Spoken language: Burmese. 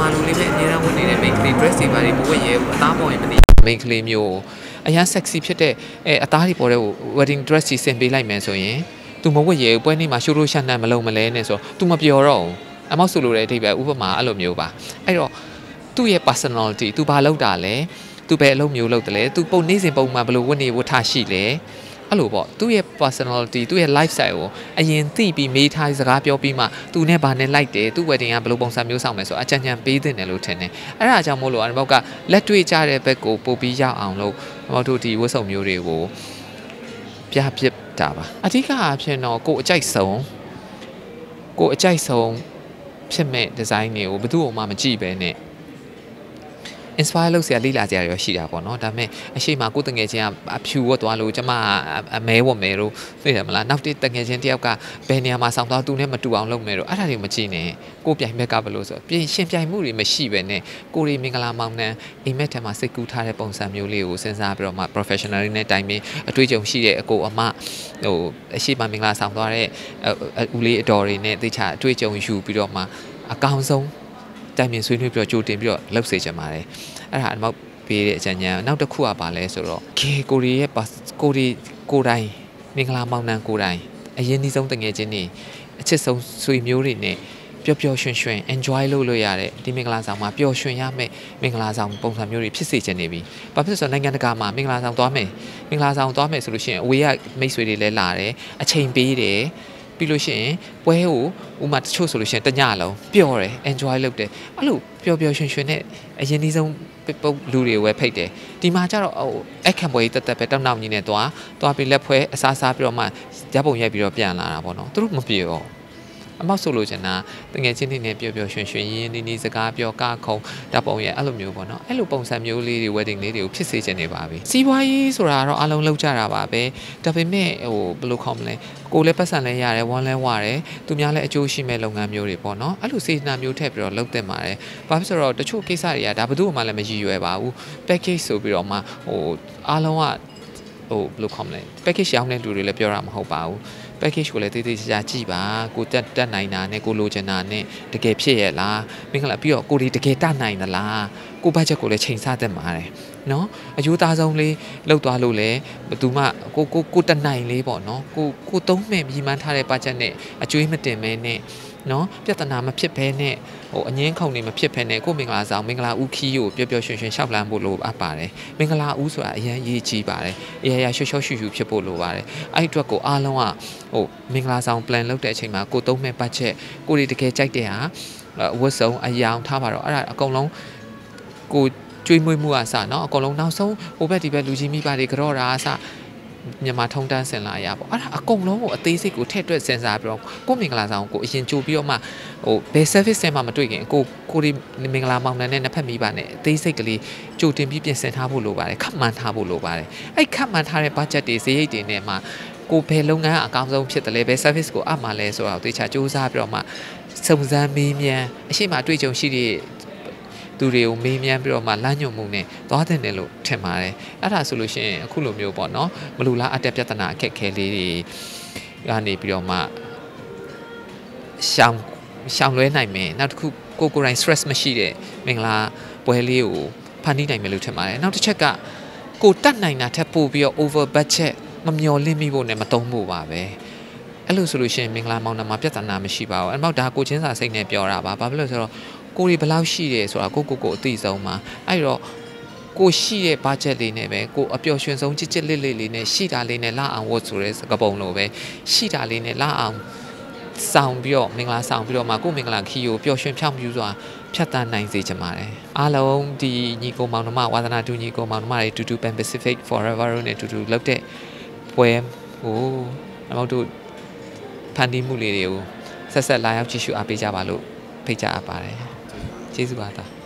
မာလိုလေးပဲအများအားဝင်နေတဲ့ main clay dress တွေပါတွေမဝတ်ရဲဘူးအသားပေါ်ရင်မသိ main clay မျိုးအရင် sexy ဖြစ်တဲ့အသားတွေပေါ်တဲ့ wedding dress ကြီးဆင်ပေးလိုက်မယ်ဆိုရင် तू မဝတ်ရဲဘူးပွဲနေ့မှာရှိုးလို့ရှန်တန်မလုံးမလဲနဲ့ဆိုတော့ तू မပြောတော့ဘူးအမောက်ဆိုလိုတဲ့အဓိပ္ပာယ်ဥပမာအဲ့လိုမျိုးပါအဲ့တော့သူ့ရဲ့ personality သူဘာလောက်တာလဲသူဘယ်အလုပ်မျိုးလုပ်တယ်လဲသူပုံနေစဉ်ပုံမှန်ဘယ်လိုဝတ်နေဝတ်ထားရှိလဲ အဲ့လိုပေါ့သူ့ရဲ့ personality သူ့ရဲ့ lifestyle ကိုအရင်သိပြီးမေးထားစကားပြောပြီးမှသူနဲ့ဘာနဲ့လိုက်တယ်သူ့ wedding ကဘယ်လိုပုံစံမျိုးဆောင်မယ်ဆိုအကြံဉာဏ်ပေးတင်တယ်လို့ထင်တယ်အဲ့ဒါကြောင့်မို့လို့အမောက်ကလက်တွေ့ကြတဲ့ဘက်ကိုပို့ပြီးရောက်အောင်လို့အမောက်တို့ဒီဝတ်စုံမျိုးတွေကိုပြပြတာပါအဓိကအဖြစ်တော့ကိုအကြိုက်ဆုံးကိုအကြိုက်ဆုံးဖြစ်မဲ့ဒီဇိုင်းတွေကိုဘယ်သူမှမကြည့်ပဲနဲ့ inspire လုပ်စရာလေ့လာစရာရောရှိတာပေါ့နော်ဒါပေမဲ့အရှိမကိုတငယ်ချင်းကအဖြူဝတ်သွားလို့ကျမအမဲဝတ်မယ်လို့သိတယ်မလားနောက်တစ်တငယ်ချင်းတယောက်ကဘယ်နေရာမှာဆောင်းသွားသူနဲ့မတူအောင်လုပ်မယ်လို့အဲ့ဒါတွေမကြည့်နဲ့ကိုပြိုင်ဘက်ကဘလို့ဆိုပြင်ရှင်ပြိုင်မှုတွေမရှိပဲနဲ့ကိုရီမင်္ဂလာမောင်နှံအိမ်မက်ထဲမှာစိတ်ကူးထားတဲ့ပုံစံမျိုးလေးကိုစဉ်းစားပြီးတော့မှ professional နဲ့တိုင်ပင်အတွေ့အကြုံရှိတဲ့အကိုအမဟိုအရှိမမင်္ဂလာဆောင်သွားတဲ့ဦးလေးအတော်တွေနဲ့သိချအတွေ့အကြုံယူပြီးတော့မှအကောင်းဆုံး တိုင်ပင်ဆွေးနွေးပြီးတော့ကြိုတင်ပြီးတော့လှုပ်စေချင်ပါတယ်အဲ့ဒါအမောက်ပေးတဲ့အကြံဉာဏ်နောက်တစ်ခုကပါလဲဆိုတော့ခေကိုရီရဲ့ကိုရီကိုတိုင်းမင်္ဂလာမောင်နှံကိုတိုင်းအရင်ဒီဆုံးတငယ်ချင်းနေအချစ်ဆုံးဆွေမျိုးတွေနဲ့ပျော်ပျော်ရွှင်ရွှင် enjoy လုပ်လို့ရတဲ့ဒီမင်္ဂလာဆောင်မှာပျော်ရွှင်ရမယ့်မင်္ဂလာဆောင်ပုံစံမျိုးတွေဖြစ်စေချင်နေပြီ။ဘာဖြစ်လို့ဆိုတော့နိုင်ငံတကာမှာမင်္ဂလာဆောင်သွားမယ်။မင်္ဂလာဆောင်သွားမယ်ဆိုလို့ရှိရင်အဝေးကမိတ်ဆွေတွေလည်းလာတယ်။အချိန်ပေးတယ်။ ပြီးလို့ရှိရင်ပွဲကိုဥမာတချို့ဆိုလို့ရှိရင်တညလုံးပျော်တယ် enjoy လုပ်တယ်အဲ့လိုပျော်ပျော်ရွှင်ရွှင်နဲ့အရင်ဒီဆုံးပုတ်လူတွေဝယ်ဖိတ်တယ်ဒီမှာကျတော့ဟိုအခက်ပွဲတက်တက်ပဲတောက်နောက်ကြီးနဲ့သွားသွားပြီးလက်ဖွဲအစားစားပြီးတော့မှဓာတ်ပုံရိုက်ပြီးတော့ပြန်လာတာပေါ့နော်သူတို့မပြေတော့ အမောက်ဆိုလို့ချင်တာတငယ်ချင်းတွေနဲ့ပျော်ပျော်ရွှင်ရွှင်ရင်းနေနေစကားပြောကခုံဓာတ်ပုံရဲ့အဲ့လိုမျိုးပေါ့နော်အဲ့လိုပုံစံမျိုးလေးတွေ wedding လေးတွေကိုဖြစ်စေချင်နေပါပြီစီးပွားရေးဆိုတာတော့အလုံးလောက်ကြတာပါပဲဒါပေမဲ့ဟိုဘယ်လိုခေါ်မလဲကိုလည်းပတ်စံလဲရတယ်ဝမ်းလဲဝရတယ်သူများလည်းအကျိုးရှိမဲ့လုပ်ငန်းမျိုးတွေပေါ့နော်အဲ့လိုစေတနာမျိုးထည့်ပြီးတော့လုပ်တင်ပါတယ်ဘာဖြစ်ဆိုတော့တချို့ကိစ္စတွေကဒါဘယ်သူမှလည်းမရည်ရွယ်ပါဘူး package ဆိုပြီးတော့မှဟိုအားလုံးကဟိုဘယ်လိုခေါ်မလဲ package ရောင်းတဲ့လူတွေလည်းပြောတာမဟုတ်ပါဘူး package ကိုလည်းတေးသေးချာချာကြည့်ပါကိုတက်တက်နိုင်တာနဲ့ကိုလိုချင်တာနဲ့တကယ်ဖြစ်ရဲ့လားမင်္ဂလာပြီးတော့ကိုဒီတကယ်တတ်နိုင်သလားကိုဘတ်ဂျက်ကိုလည်းချိန်ဆတတ်ပါတယ်နော်အယူသားဆုံးလေးလောက်သွားလို့လည်းဘသူမှကိုကိုကိုတနိုင်လေးပေါ့နော်ကိုကိုသုံးမဲ့မြည်မှန်းထားတဲ့ဘတ်ဂျက်နဲ့အကျွေးမတင်မဲနဲ့နော်ပြဿနာမဖြစ်ဘဲနဲ့ဟိုအငင်းခုံနေမဖြစ်ဘဲနဲ့ကိုမင်္ဂလာဆောင်မင်္ဂလာဦးခီးကိုပျော်ပျော်ရွှင်ရွှင်ရှောက်လန်းဖို့လိုအပ်ပါတယ်မင်္ဂလာဦးဆိုတာအရန်ရေးကြီးပါတယ်အရာရာရှော့ရှော့ရှူရှူဖြစ်ဖို့လိုပါတယ်အဲ့အတွက်ကိုအားလုံးကဟိုမင်္ဂလာဆောင် plan လုပ်တဲ့အချိန်မှာကိုသုံးမဲ့ဘတ်ဂျက်ကိုတွေတကယ်ကြိုက်တဲ့ဟာဝတ်စုံအယောင်ထားပါတော့အဲ့ဒါအကုန်လုံးကိုကျွေးမွေးမှုအစနော်အကုန်လုံးနောက်ဆုံးဟိုဘက်ဒီဘက်လူကြီးမိဘတွေကြော့တာအစ မြန်မာထုံတန်းစင်လာရပေါ့အဲ့ဒါအကုန်လုံးကိုအသေးစိတ်ကိုထည့်တွက်စဉ်းစားပြီးတော့ကိုမင်္ဂလာဆောင်ကိုအရင်ကြိုပြီးတော့မှဟိုဘယ် service နဲ့မှမတွေ့ခင်ကိုကိုဒီမင်္ဂလာမောင်နှံနဲ့နှစ်ဖက်မိပါနဲ့အသေးစိတ်ကလေးကြိုတင်ပြီးပြင်ဆင်ထားဖို့လိုပါတယ်ခက်မှန်ထားဖို့လိုပါတယ်အဲ့ခက်မှန်ထားတဲ့ budget တွေဈေးရိတ်တွေနဲ့မှကိုဘယ်လုပ်ငန်းအကောင်းဆုံးဖြစ်တယ်လဲဘယ် service ကိုအမှလဲဆိုတော့တေချာစူးစမ်းပြီးတော့မှစုံစမ်းမေးမြန်းအရှိမအတွေ့အကြုံရှိတဲ့ သူတွေကိုမေးမြန်းပြီးတော့မှလမ်းညွှန်မှုနဲ့သွားတဲ့တယ်လို့ထင်ပါတယ်အဲ့ဒါဆိုလို့ရှိရင်အခုလိုမျိုးပေါ့နော်မလူလားအတက်ပြဿနာအခက်ခဲလေးတွေကနေပြီးတော့မှရှောင်ရှောင်လွဲနိုင်မယ်နောက်တစ်ခုကိုကိုယ်တိုင် stress မရှိတဲ့မင်္ဂလာပွဲလေးကိုဖန်တီးနိုင်မယ်လို့ထင်ပါတယ်နောက်တစ်ချက်ကကိုတတ်နိုင်တာထက်ပိုပြီးတော့ over budget မမျော်လင့်မိဖို့နဲ့မတုံးဖို့ပါပဲအဲ့လိုဆိုလို့ရှိရင်မင်္ဂလာမောင်နှမပြဿနာမရှိပါဘူးအဲ့တော့ဒါကိုချင်းစာစိတ်နဲ့ပြောတာပါဘာဖြစ်လို့ဆိုတော့ ကိုရီဘယ်လောက်ရှိတယ်ဆိုတာကိုကိုကိုအသိဆုံးပါအဲ့တော့ကိုရှိတဲ့ budget လေးနဲ့ပဲကိုအပျော်ရွှင်ဆုံးချစ်ချစ်လေးလေးလေးနဲ့ရှိတာလေးနဲ့လာအောင်ဝတ်ဆိုတဲ့စကပုံလိုပဲရှိတာလေးနဲ့လာအောင်ဆောင်ပြီးတော့မင်္ဂလာဆောင်ပြီးတော့မှကိုမင်္ဂလာခီကိုပျော်ရွှင်ဖြောင့်ပြူစွာဖြတ်တန်းနိုင်စေချင်ပါတယ်အားလုံးဒီညီကိုမောင်နှမဝါသနာတူညီကိုမောင်နှမတွေတူတူ Pan Pacific Forever နဲ့တူတူလုပ်တဲ့ပွဲဟိုအမောက်တို့ဖန်တီးမှုလေးတွေကိုဆက်ဆက်လာရောက်ကြည့်ရှုအားပေးကြပါလို့ဖိတ်ကြားအပ်ပါတယ် ကျေးဇူးပါသား